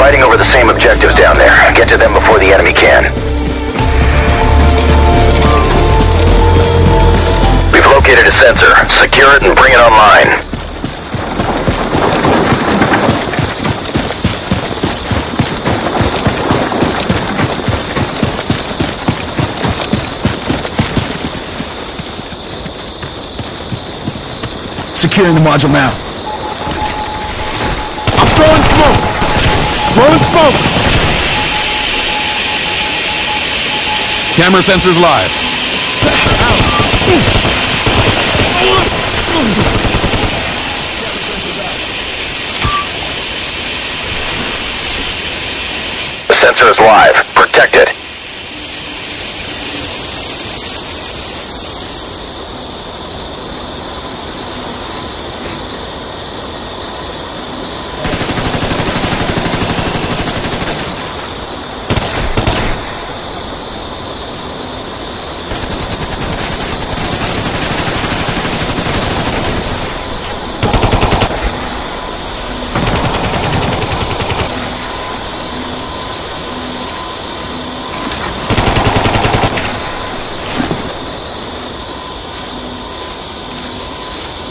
fighting over the same objectives down there. Get to them before the enemy can. We've located a sensor. Secure it and bring it online. Securing the module now. I'm throwing smoke! Throwing smoke! Camera sensors live. sensor The sensor is live. Protect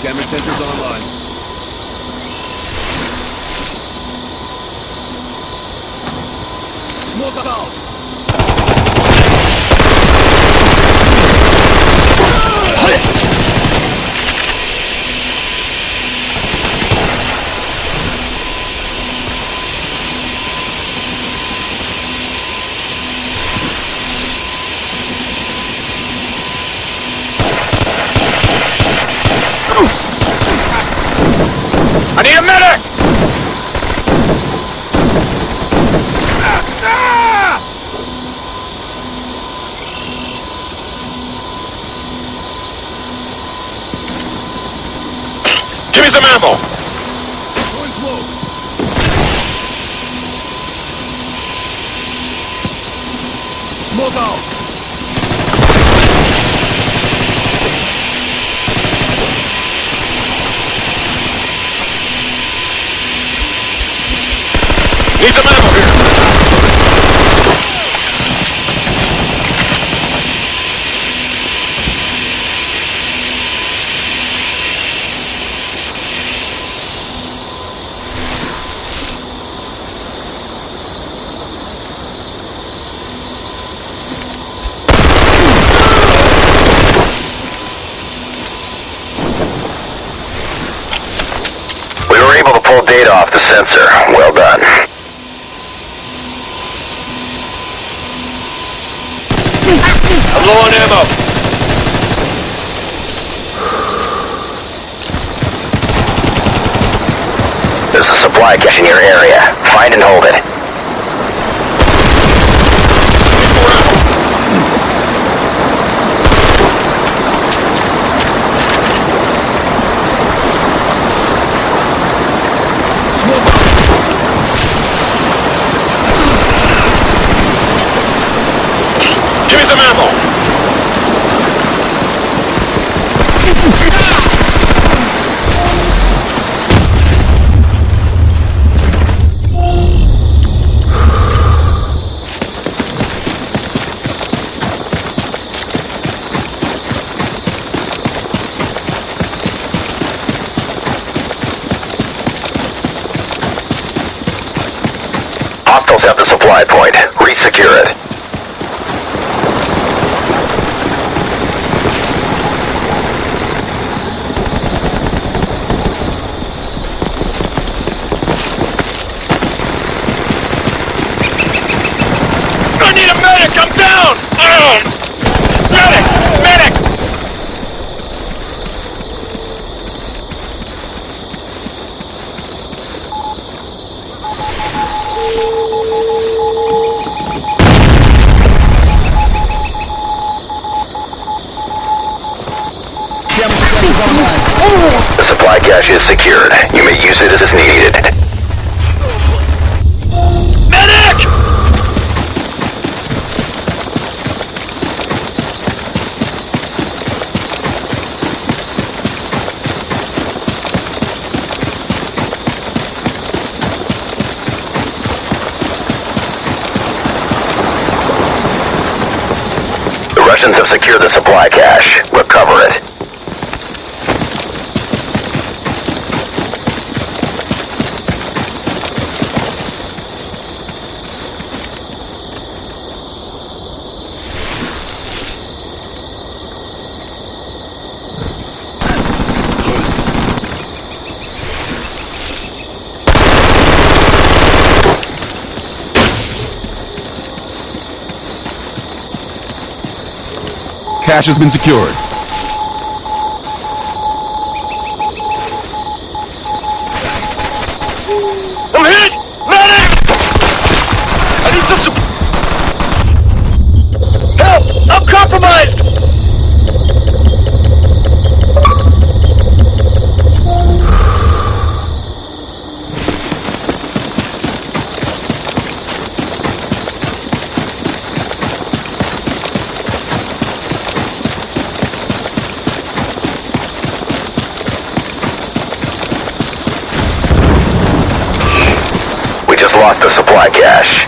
Camera sensors online. Smoke out! I need a medic! Give me some ammo! Smoke out! Here! We were able to pull data off the sensor. Well done. Low on ammo. There's a supply cache in your area. Find and hold it. Smoke out! Give me some ammo! Hostiles have the supply point. Resecure it. I need a medic! I'm down! Ugh. Medic! Medic! Camera sensors online. Is secured. You may use it as needed. Medic! secure the supply cache. Recover it. Cache has been secured. Lost the supply cache.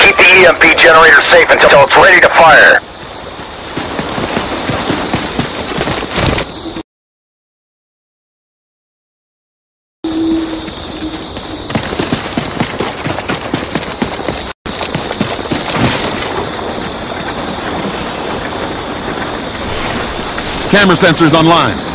Keep the EMP generator safe until it's ready to fire. Camera sensors online.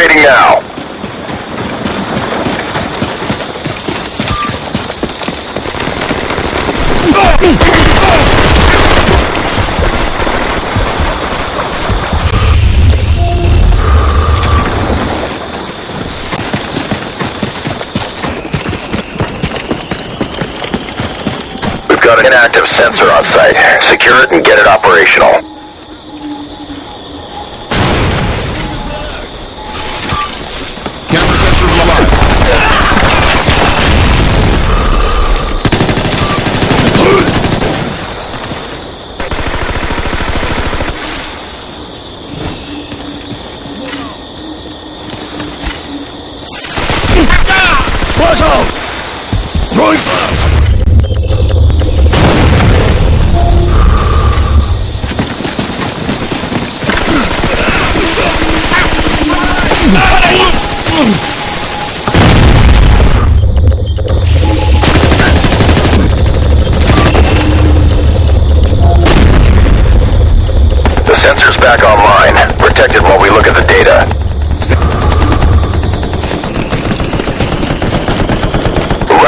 Activating now. We've got an inactive sensor on site. Secure it and get it operational.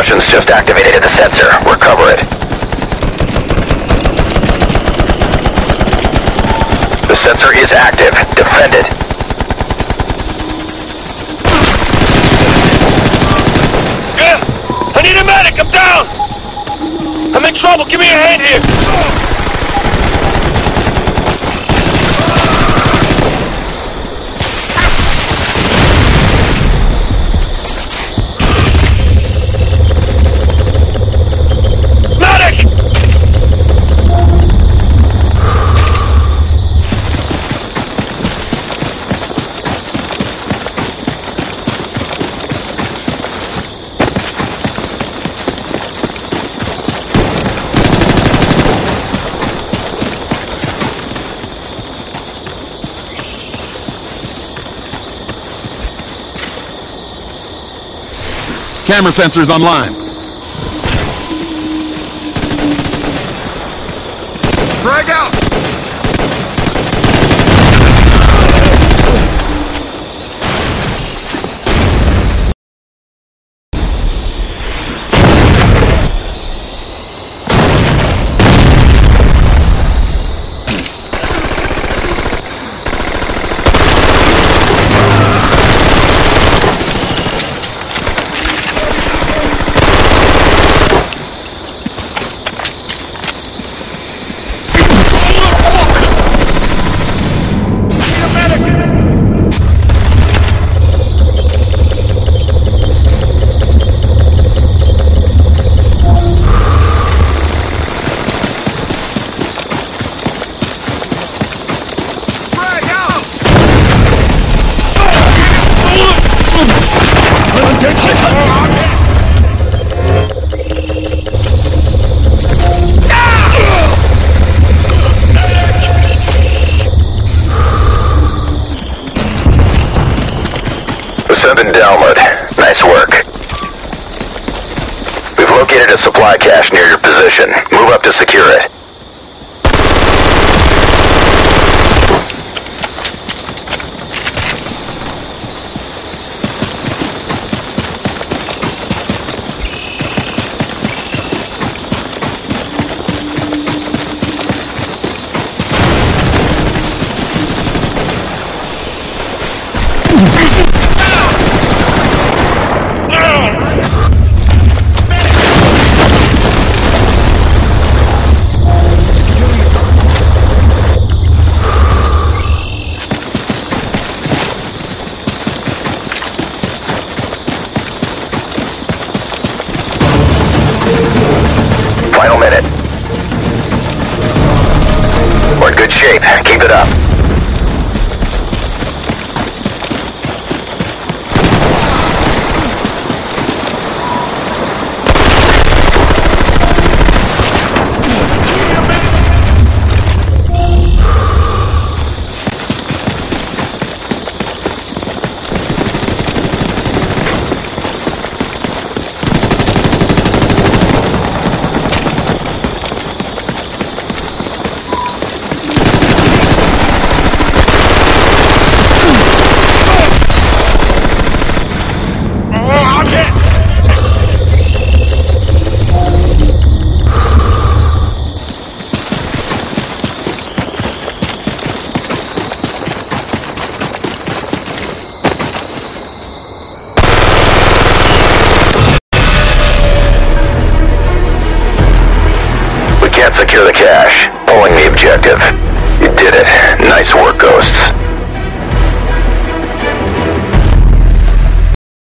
Russians just activated the sensor. Recover it. The sensor is active. Defend it. Yeah! I need a medic! I'm down! I'm in trouble! Give me a hand here! Medic! Camera sensors online.